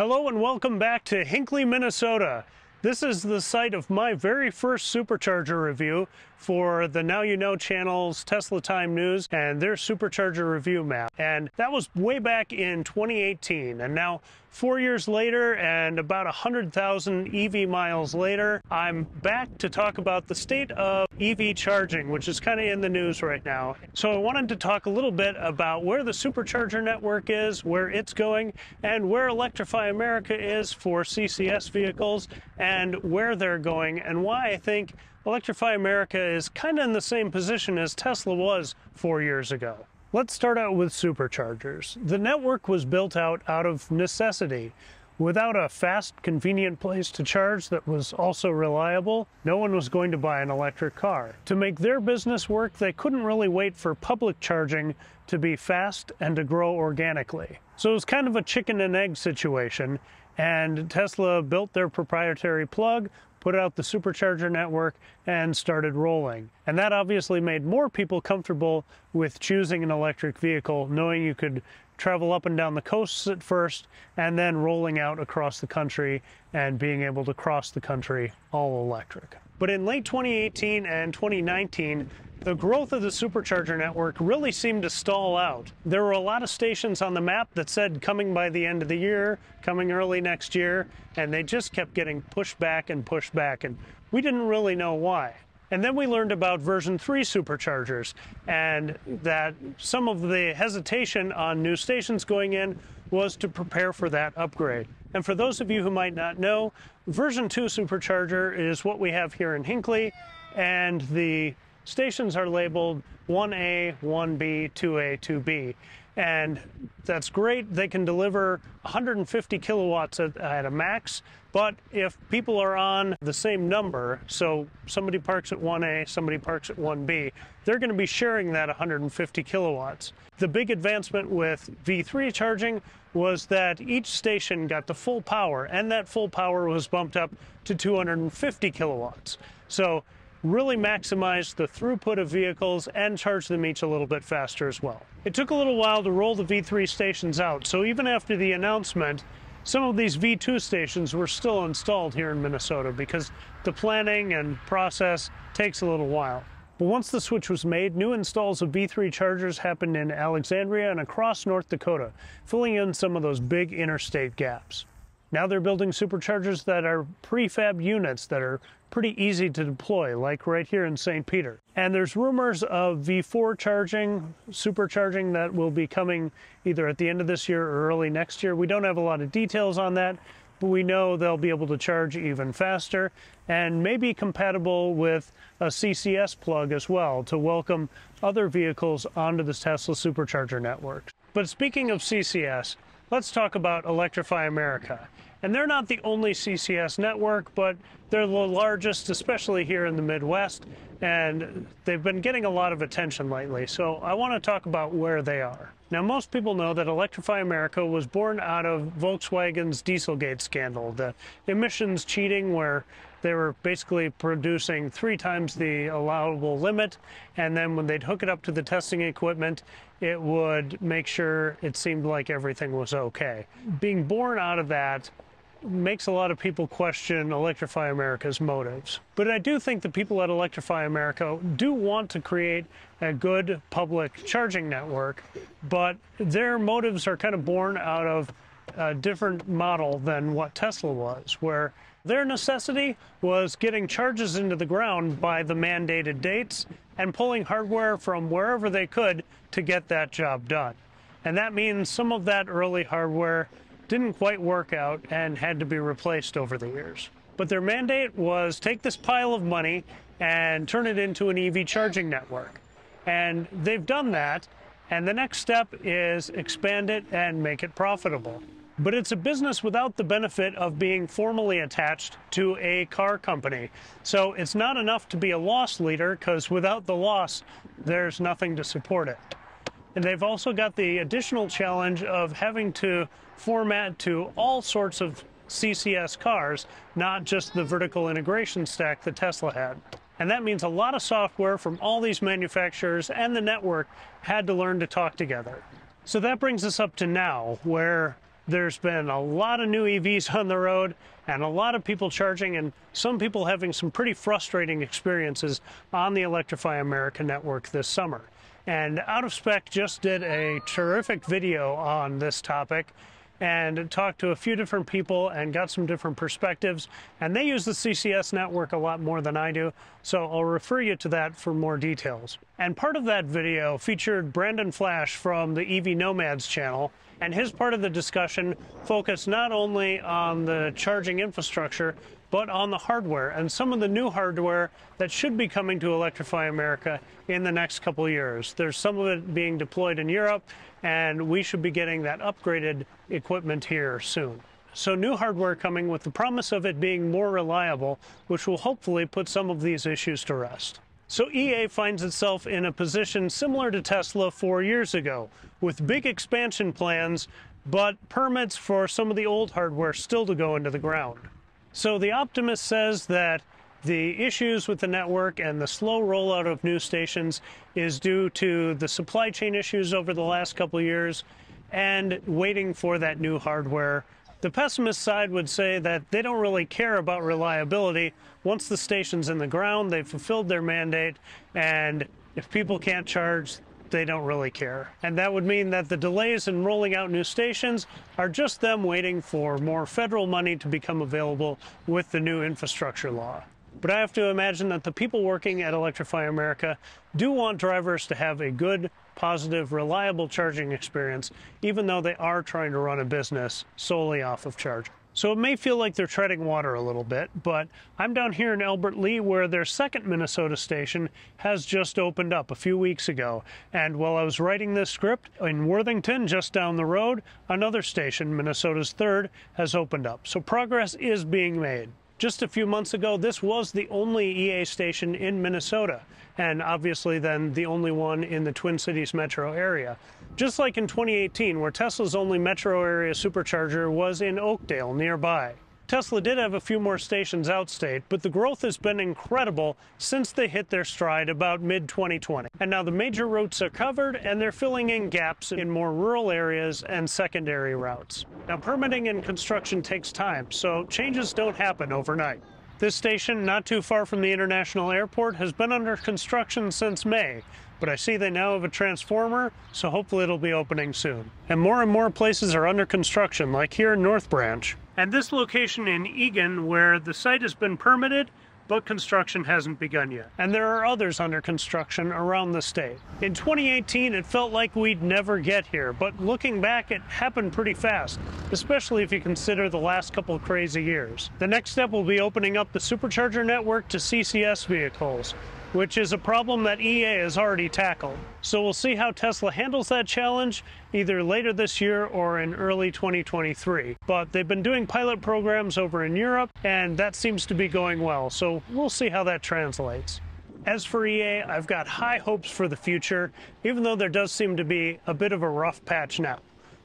Hello and welcome back to Hinckley, Minnesota. This is the site of my very first supercharger review for the Now You Know channel's Tesla Time News and their supercharger review map. And that was way back in 2018. And now, four years later and about 100,000 EV miles later, I'm back to talk about the state of EV charging, which is kind of in the news right now. So I wanted to talk a little bit about where the supercharger network is, where it's going, and where Electrify America is for CCS vehicles, and where they're going, and why I think Electrify America is kind of in the same position as Tesla was four years ago. Let's start out with superchargers. The network was built out out of necessity. Without a fast, convenient place to charge that was also reliable, no one was going to buy an electric car. To make their business work, they couldn't really wait for public charging to be fast and to grow organically. So it was kind of a chicken and egg situation, and Tesla built their proprietary plug, put out the supercharger network, and started rolling. And that obviously made more people comfortable with choosing an electric vehicle, knowing you could travel up and down the coasts at first, and then rolling out across the country and being able to cross the country all electric. But in late 2018 and 2019, the growth of the supercharger network really seemed to stall out. There were a lot of stations on the map that said coming by the end of the year, coming early next year, and they just kept getting pushed back and pushed back, and we didn't really know why. And then we learned about version 3 superchargers and that some of the hesitation on new stations going in was to prepare for that upgrade. And for those of you who might not know, version 2 supercharger is what we have here in Hinckley, and the stations are labeled 1A, 1B, 2A, 2B. And that's great. They can deliver 150 kilowatts at, at, a max. But if people are on the same number, so somebody parks at 1A, somebody parks at 1B, they're going to be sharing that 150 kilowatts. The big advancement with V3 charging was that each station got the full power, and that full power was bumped up to 250 kilowatts. So really maximize the throughput of vehicles and charge them each a little bit faster as well. It took a little while to roll the V3 stations out, so even after the announcement, some of these V2 stations were still installed here in Minnesota because the planning and process takes a little while. But once the switch was made, new installs of V3 chargers happened in Alexandria and across North Dakota, filling in some of those big interstate gaps. Now they're building superchargers that are prefab units that are pretty easy to deploy, like right here in St. Peter. And there's rumors of V4 charging, supercharging that will be coming either at the end of this year or early next year. We don't have a lot of details on that, but we know they'll be able to charge even faster and may be compatible with a CCS plug as well to welcome other vehicles onto the Tesla supercharger network. But speaking of CCS, let's talk about Electrify America. And they're not the only CCS network, but they're the largest, especially here in the Midwest, and they've been getting a lot of attention lately. So I want to talk about where they are. Now, most people know that Electrify America was born out of Volkswagen's Dieselgate scandal, the emissions cheating where they were basically producing three times the allowable limit, and then when they'd hook it up to the testing equipment, it would make sure it seemed like everything was okay. Being born out of that, makes a lot of people question Electrify America's motives. But I do think the people at Electrify America do want to create a good public charging network, but their motives are kind of born out of a different model than what Tesla was, where their necessity was getting charges into the ground by the mandated dates and pulling hardware from wherever they could to get that job done. And that means some of that early hardware didn't quite work out and had to be replaced over the years. But their mandate was take this pile of money and turn it into an EV charging network. And they've done that. And the next step is expand it and make it profitable. But it's a business without the benefit of being formally attached to a car company. So it's not enough to be a loss leader because without the loss, there's nothing to support it. And they've also got the additional challenge of having to format to all sorts of CCS cars, not just the vertical integration stack that Tesla had. And that means a lot of software from all these manufacturers and the network had to learn to talk together. So that brings us up to now, where There's been a lot of new EVs on the road and a lot of people charging, and some people having some pretty frustrating experiences on the Electrify America network this summer. And Out of Spec just did a terrific video on this topic and talked to a few different people and got some different perspectives. And they use the CCS network a lot more than I do, so I'll refer you to that for more details. And part of that video featured Branden Flasch from the EV Nomads channel, and his part of the discussion focused not only on the charging infrastructure, but on the hardware and some of the new hardware that should be coming to Electrify America in the next couple years. There's some of it being deployed in Europe, and we should be getting that upgraded equipment here soon. So new hardware coming with the promise of it being more reliable, which will hopefully put some of these issues to rest. So EA finds itself in a position similar to Tesla four years ago, with big expansion plans, but permits for some of the old hardware still to go into the ground. So the optimist says that the issues with the network and the slow rollout of new stations is due to the supply chain issues over the last couple of years and waiting for that new hardware. The pessimist side would say that they don't really care about reliability. Once the station's in the ground, they've fulfilled their mandate, and if people can't charge, they don't really care. And that would mean that the delays in rolling out new stations are just them waiting for more federal money to become available with the new infrastructure law. But I have to imagine that the people working at Electrify America do want drivers to have a good, positive, reliable charging experience, even though they are trying to run a business solely off of charging. So it may feel like they're treading water a little bit, but I'm down here in Albert Lea where their second Minnesota station has just opened up a few weeks ago. And while I was writing this script, in Worthington, just down the road, another station, Minnesota's third, has opened up. So progress is being made. Just a few months ago, this was the only EA station in Minnesota, and obviously then the only one in the Twin Cities metro area. Just like in 2018, where Tesla's only metro area supercharger was in Oakdale, nearby. Tesla did have a few more stations outstate, but the growth has been incredible since they hit their stride about mid 2020. And now the major routes are covered and they're filling in gaps in more rural areas and secondary routes. Now, permitting and construction takes time, so changes don't happen overnight. This station, not too far from the International Airport, has been under construction since May, but I see they now have a transformer, so hopefully it'll be opening soon. And more and more places are under construction, like here in North Branch. And this location in Eagan, where the site has been permitted, but construction hasn't begun yet. And there are others under construction around the state. In 2018, it felt like we'd never get here, but looking back, it happened pretty fast, especially if you consider the last couple crazy years. The next step will be opening up the supercharger network to CCS vehicles which is a problem that EA has already tackled. So we'll see how Tesla handles that challenge either later this year or in early 2023. But they've been doing pilot programs over in Europe, and that seems to be going well. So we'll see how that translates. As for EA, I've got high hopes for the future, even though there does seem to be a bit of a rough patch now.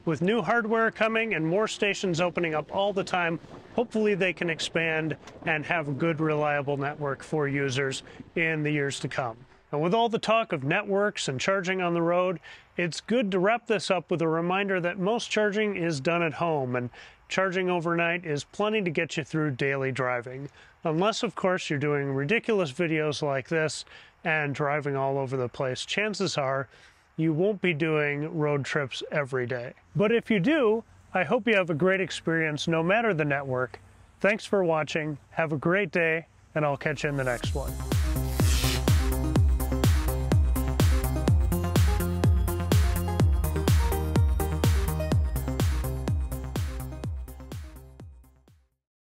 With new hardware coming and more stations opening up all the time, hopefully they can expand and have a good, reliable network for users in the years to come. And with all the talk of networks and charging on the road, it's good to wrap this up with a reminder that most charging is done at home and charging overnight is plenty to get you through daily driving. Unless, of course, you're doing ridiculous videos like this and driving all over the place. Chances are you won't be doing road trips every day. But if you do, I hope you have a great experience no matter the network. Thanks for watching, have a great day, and I'll catch you in the next one.